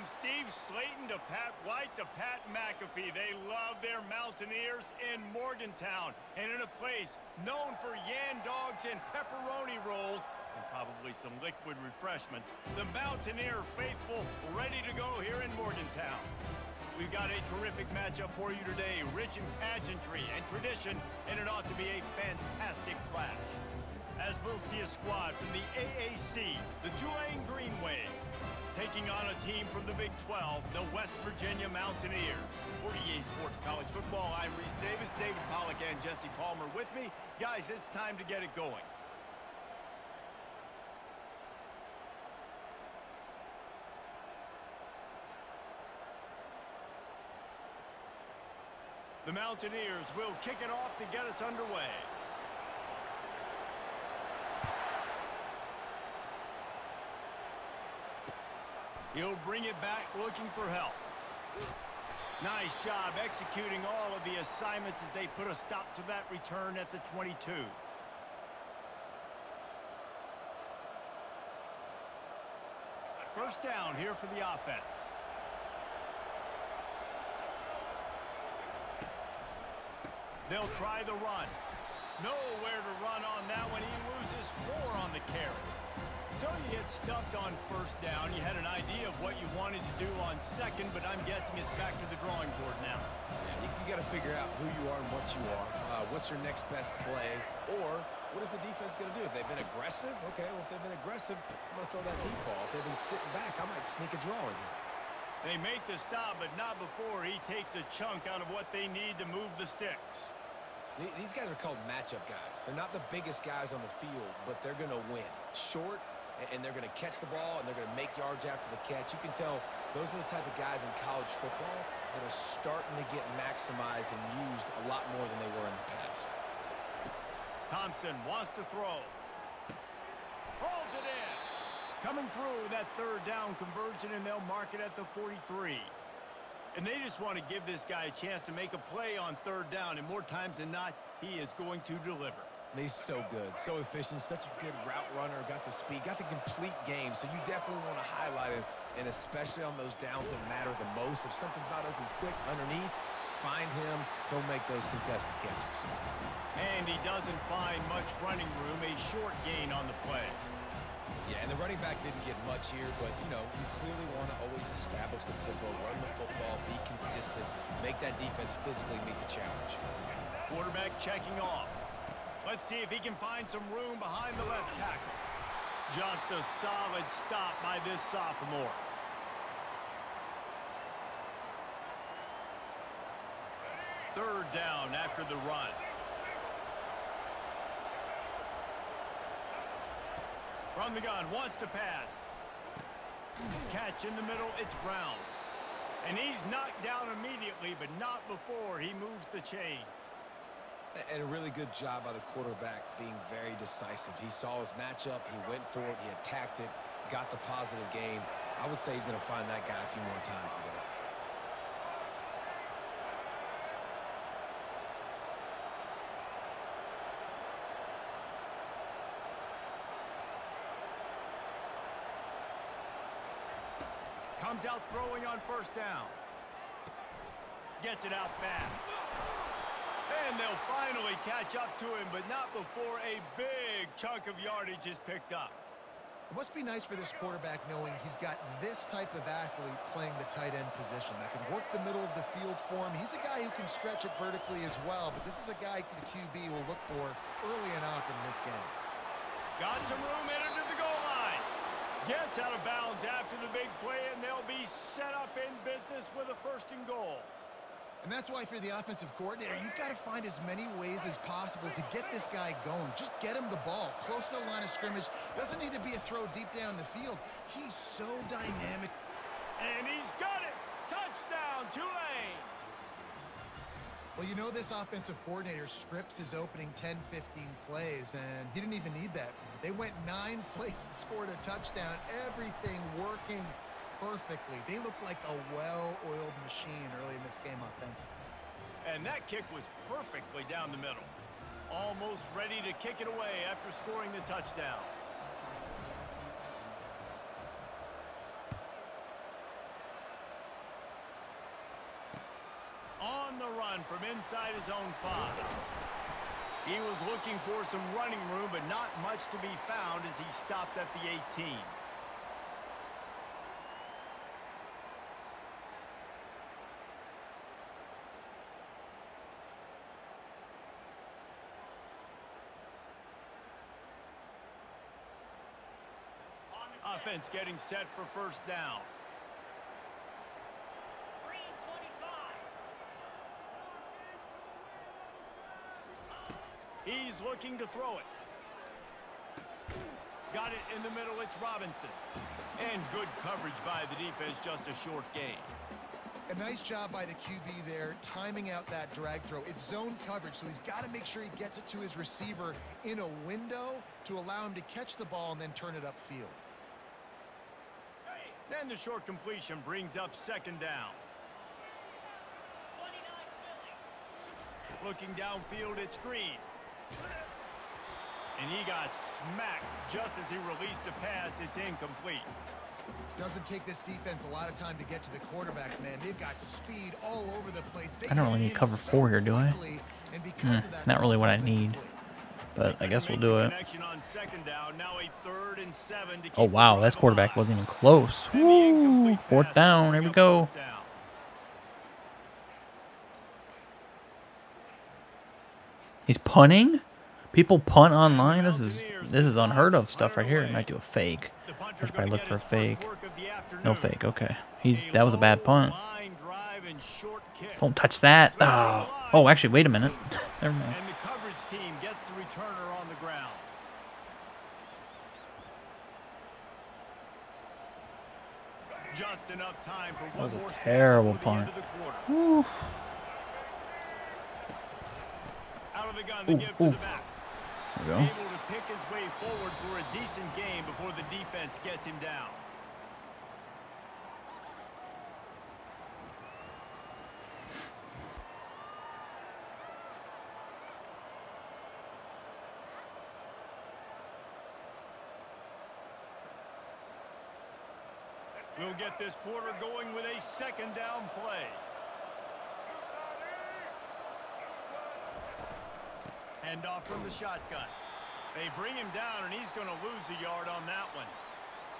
From Steve Slaton to Pat White to Pat McAfee, they love their Mountaineers in Morgantown and in a place known for yan dogs and pepperoni rolls and probably some liquid refreshments. The Mountaineer faithful ready to go here in Morgantown. We've got a terrific matchup for you today, rich in pageantry and tradition, and it ought to be a fantastic clash. As we'll see a squad from the AAC, the Tulane Green Wave, taking on a team from the Big 12, the West Virginia Mountaineers. For EA Sports College Football, I'm Rece Davis, David Pollack, and Jesse Palmer with me. Guys, it's time to get it going. The Mountaineers will kick it off to get us underway. He'll bring it back looking for help. Nice job executing all of the assignments as they put a stop to that return at the 22. First down here for the offense. They'll try the run. Nowhere to run on that one. He loses four on the carry. So you get stuffed on first down. You had an idea of what you wanted to do on second, but I'm guessing it's back to the drawing board now. Yeah, you, you got to figure out who you are and what you are. Uh, what's your next best play? Or what is the defense going to do? If they've been aggressive, okay, well, if they've been aggressive, I'm going to throw that deep ball. If they've been sitting back, I might sneak a draw in here. They make the stop, but not before he takes a chunk out of what they need to move the sticks. These guys are called matchup guys. They're not the biggest guys on the field, but they're going to win. Short, and they're going to catch the ball, and they're going to make yards after the catch. You can tell those are the type of guys in college football that are starting to get maximized and used a lot more than they were in the past. Thompson wants to throw. Holds it in. Coming through that third down conversion, and they'll mark it at the 43. And they just want to give this guy a chance to make a play on third down, and more times than not, he is going to deliver. He's so good, so efficient, such a good route runner, got the speed, got the complete game, so you definitely want to highlight him, and especially on those downs that matter the most. If something's not open quick underneath, find him, he'll make those contested catches. And he doesn't find much running room, a short gain on the play. Yeah, and the running back didn't get much here, but, you know, you clearly want to always establish the tempo, run the football, be consistent, make that defense physically meet the challenge. Quarterback checking off. Let's see if he can find some room behind the left tackle. Just a solid stop by this sophomore. Third down after the run. From the gun, wants to pass. Catch in the middle, it's Brown. And he's knocked down immediately, but not before he moves the chains. And a really good job by the quarterback being very decisive. He saw his matchup, he went for it, he attacked it, got the positive game. I would say he's going to find that guy a few more times today. Comes out throwing on first down. Gets it out fast. And they'll finally catch up to him, but not before a big chunk of yardage is picked up. It must be nice for this quarterback knowing he's got this type of athlete playing the tight end position that can work the middle of the field for him. He's a guy who can stretch it vertically as well, but this is a guy the QB will look for early and often in this game. Got some room in into the goal line. Gets out of bounds after the big play, and they'll be set up in business with a first and goal. And that's why, if you're the offensive coordinator, you've got to find as many ways as possible to get this guy going. Just get him the ball close to the line of scrimmage. Doesn't need to be a throw deep down the field. He's so dynamic. And he's got it. Touchdown, Tulane. Well, you know this offensive coordinator scripts his opening 10, 15 plays, and he didn't even need that. They went nine plays and scored a touchdown. Everything working perfectly. They looked like a well-oiled machine early in this game offensively. And that kick was perfectly down the middle. Almost ready to kick it away after scoring the touchdown. On the run from inside his own five. He was looking for some running room, but not much to be found as he stopped at the 18. Offense getting set for first down. He's looking to throw it. Got it in the middle. It's Robinson. And good coverage by the defense. Just a short gain. A nice job by the QB there, timing out that drag throw. It's zone coverage, so he's got to make sure he gets it to his receiver in a window to allow him to catch the ball and then turn it upfield. Then the short completion brings up second down. Looking downfield, it's Green. And he got smacked just as he released the pass. It's incomplete. Doesn't take this defense a lot of time to get to the quarterback, man. They've got speed all over the place. They I don't really need cover four here, do I? Mm, not really what I need. But I guess we'll do it. Oh, wow. That quarterback wasn't even close. Woo, fourth down. Here we go. He's punting? People punt online? This is this is unheard of stuff right here. He might do a fake. I should probably look for a fake. No fake. Okay. He that was a bad punt. Don't touch that. Oh. Oh, actually, wait a minute. Never mind. Just enough time for that was a terrible punt. Ooh. the gun to ooh, give ooh. to the back. There we go. Able to pick his way forward for a decent game before the defense gets him down. We'll get this quarter going with a second down play. Hand off from the shotgun. They bring him down, and he's going to lose a yard on that one.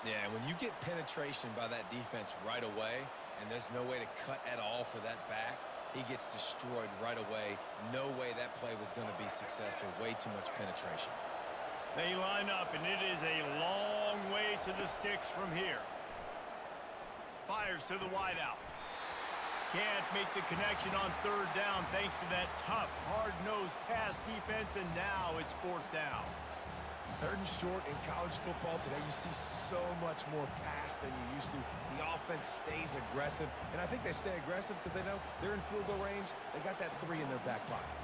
Yeah, when you get penetration by that defense right away, and there's no way to cut at all for that back, he gets destroyed right away. No way that play was going to be successful. Way too much penetration. They line up, and it is a long way to the sticks from here. Fires to the wideout. Can't make the connection on third down thanks to that tough, hard-nosed pass defense, and now it's fourth down. Third and short in college football today, you see so much more pass than you used to. The offense stays aggressive, and I think they stay aggressive because they know they're in field goal range. They got that three in their back pocket.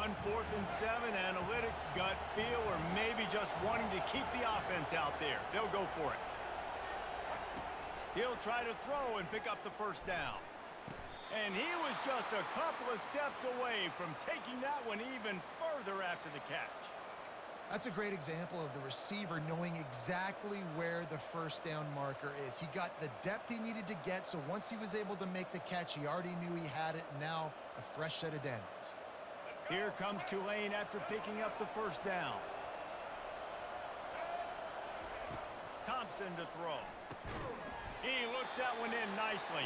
On fourth and seven, analytics, gut feel, or maybe just wanting to keep the offense out there. They'll go for it. He'll try to throw and pick up the first down. And he was just a couple of steps away from taking that one even further after the catch. That's a great example of the receiver knowing exactly where the first down marker is. He got the depth he needed to get, so once he was able to make the catch, he already knew he had it. Now, a fresh set of downs. Here comes Tulane after picking up the first down. Thompson to throw. He looks that one in nicely.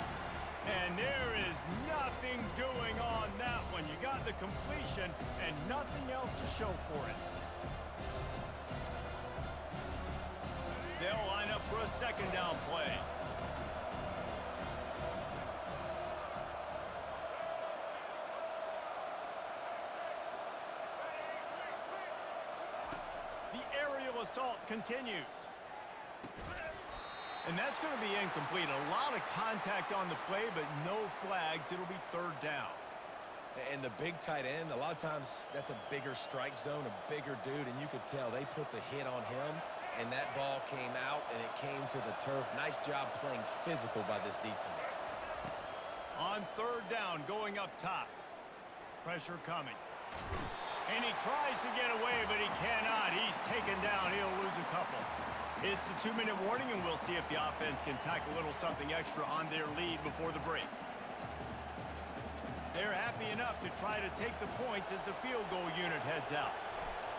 And there is nothing doing on that one. You got the completion and nothing else to show for it. They'll line up for a second down play. The aerial assault continues. And that's going to be incomplete. A lot of contact on the play, but no flags. It'll be third down. And the big tight end, a lot of times that's a bigger strike zone, a bigger dude, and you could tell they put the hit on him, and that ball came out, and it came to the turf. Nice job playing physical by this defense. On third down, going up top. Pressure coming. And he tries to get away, but he cannot. He's taken down. He'll lose a couple. It's the two-minute warning, and we'll see if the offense can tack a little something extra on their lead before the break. They're happy enough to try to take the points as the field goal unit heads out.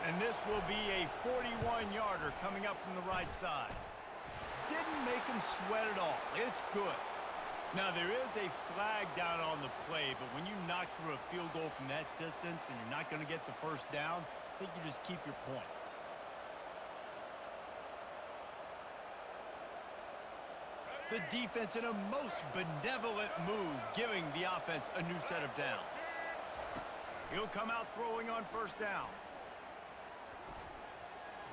And this will be a 41-yarder coming up from the right side. Didn't make him sweat at all. It's good. Now, there is a flag down on the play, but when you knock through a field goal from that distance and you're not going to get the first down, I think you just keep your points. The defense in a most benevolent move, giving the offense a new set of downs. He'll come out throwing on first down.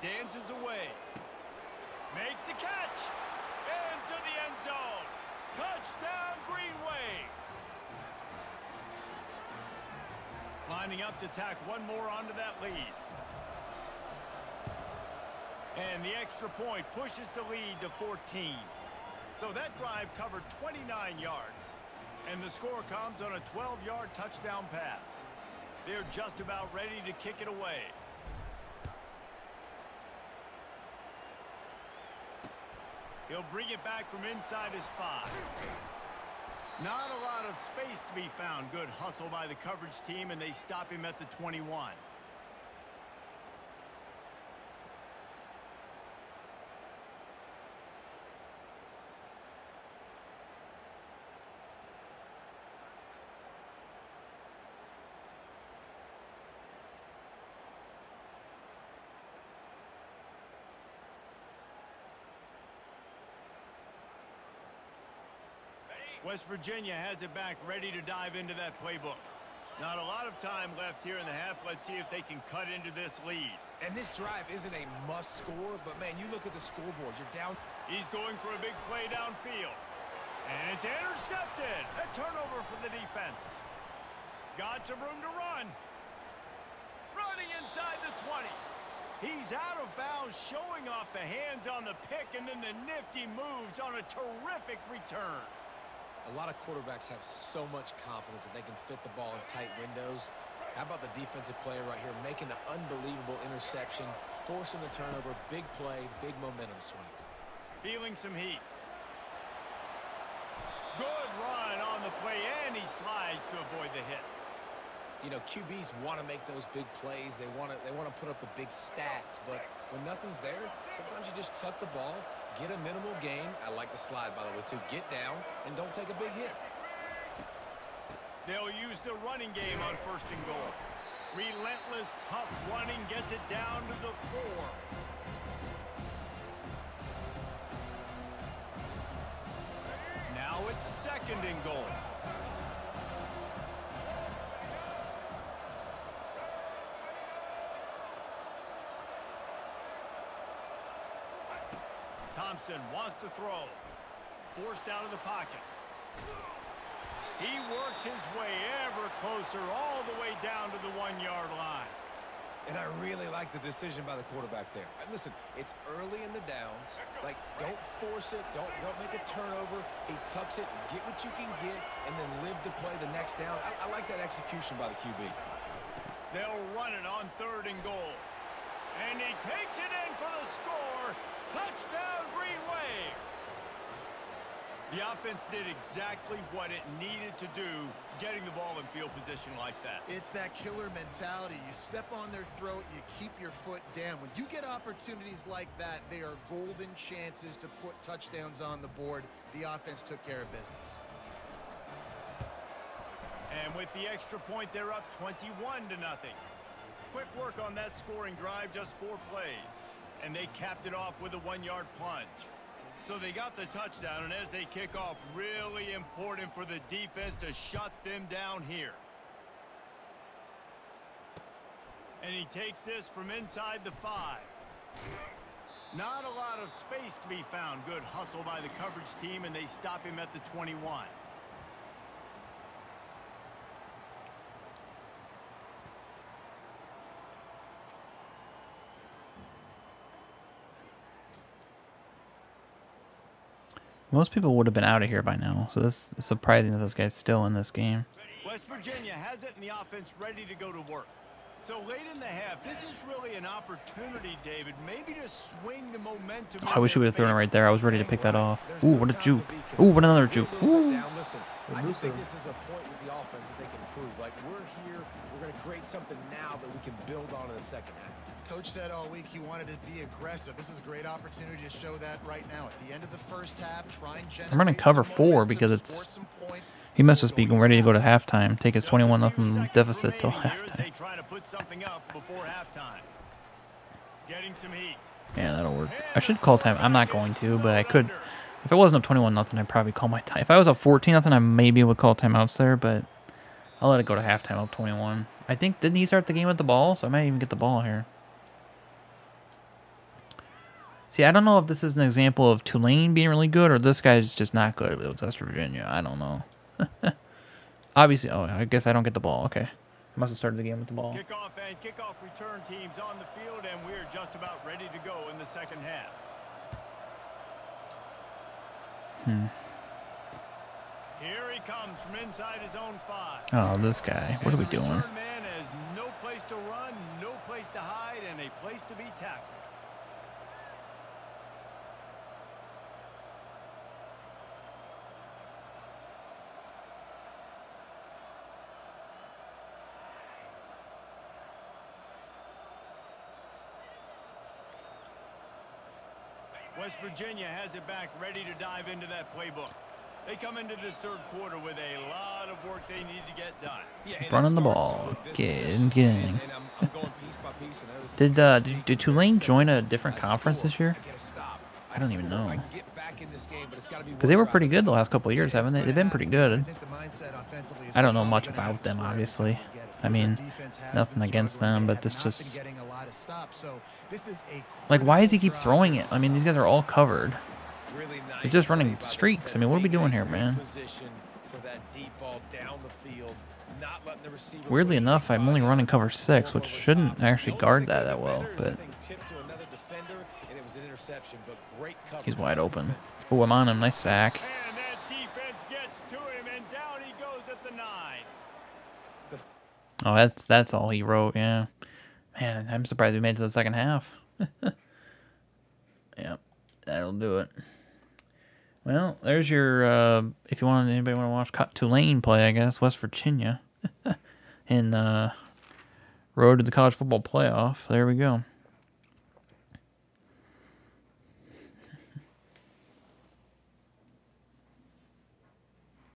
Dances away. Makes the catch. Into the end zone. Touchdown, Green Wave. Lining up to tack one more onto that lead. And the extra point pushes the lead to 14. So that drive covered 29 yards. And the score comes on a 12-yard touchdown pass. They're just about ready to kick it away. He'll bring it back from inside his five. Not a lot of space to be found. Good hustle by the coverage team, and they stop him at the 21. West Virginia has it back ready to dive into that playbook. Not a lot of time left here in the half. Let's see if they can cut into this lead. And this drive isn't a must score, but man, you look at the scoreboard. You're down. He's going for a big play downfield. And it's intercepted. A turnover for the defense. Got some room to run. Running inside the 20. He's out of bounds, showing off the hands on the pick, and then the nifty moves on a terrific return. A lot of quarterbacks have so much confidence that they can fit the ball in tight windows. How about the defensive player right here making an unbelievable interception, forcing the turnover, big play, big momentum swing. Feeling some heat. Good run on the play, and he slides to avoid the hit. You know, QBs want to make those big plays. They want to they want to put up the big stats, but when nothing's there, sometimes you just tuck the ball, get a minimal gain. I like the slide, by the way, too. Get down and don't take a big hit. They'll use the running game on first and goal. Relentless, tough running gets it down to the four. Now it's second and goal. Thompson wants to throw. Forced out of the pocket. He works his way ever closer all the way down to the one-yard line. And I really like the decision by the quarterback there. Listen, it's early in the downs. Like, don't force it. Don't don't make a turnover. He tucks it, get what you can get, and then live to play the next down. I, I like that execution by the QB. They'll run it on third and goal. And he takes it in for the score. Touchdown, Green Wave. The offense did exactly what it needed to do, getting the ball in field position like that. It's that killer mentality. You step on their throat, you keep your foot down. When you get opportunities like that, they are golden chances to put touchdowns on the board. The offense took care of business. And with the extra point, they're up 21 to nothing. Quick work on that scoring drive, just four plays. And they capped it off with a one-yard plunge. So they got the touchdown, and as they kick off, really important for the defense to shut them down here. And he takes this from inside the five. Not a lot of space to be found. Good hustle by the coverage team, and they stop him at the 21. Most people would have been out of here by now, so this is surprising that this guy's still in this game. West Virginia has it and the offense ready to go to work. So late in the half, this is really an opportunity, David, maybe to swing the momentum. Oh, I wish you would have thrown it right there. I was ready to pick that off. Ooh, what a juke. Ooh, what another juke. Ooh. I just think this is a point offense that they can prove. Like, we're here, we're going to create something now that we can build on in the second half. Coach said all week he wanted to be aggressive. This is a great opportunity to show that right now. At the end of the first half, try and I'm running cover four because it's he must just be ready to go to halftime, take his 21 nothing deficit till halftime. Yeah, that'll work. I should call time. I'm not going to, but I could. If it wasn't up 21 nothing, I'd probably call my time. If I was up 14 nothing, I maybe would call timeouts there, but I'll let it go to halftime up 21. I think didn't he start the game with the ball, so I might even get the ball here. See, I don't know if this is an example of Tulane being really good or this guy's just not good with West Virginia. I don't know. Obviously, oh, I guess I don't get the ball. Okay. I must have started the game with the ball. Kickoff and kickoff return teams on the field, and we're just about ready to go in the second half. Hmm. Here he comes from inside his own five. Oh, this guy. What are we doing? Man has no place to run, no place to hide, and a place to be tackled. West Virginia has it back, ready to dive into that playbook. They come into this third quarter with a lot of work they need to get done. Yeah, Running the ball, getting, getting. did, uh, did did Tulane join a different conference this year? I don't even know. Because they were pretty good the last couple years, haven't they? They've been pretty good. I don't know much about them, obviously. I mean, nothing against them, but this just like, why does he keep throwing it? I mean, these guys are all covered. He's just running streaks. I mean, what are we doing here, man? Weirdly enough, I'm only running cover six, which shouldn't actually guard that that well, but he's wide open. Oh, I'm on him. Nice sack. Oh, that's that's all he wrote. Yeah. Man, I'm surprised we made it to the second half. yeah, that'll do it. Well, there's your, uh, if you want, anybody want to watch Tulane play, I guess, West Virginia. in uh, Road to the College Football Playoff. There we go.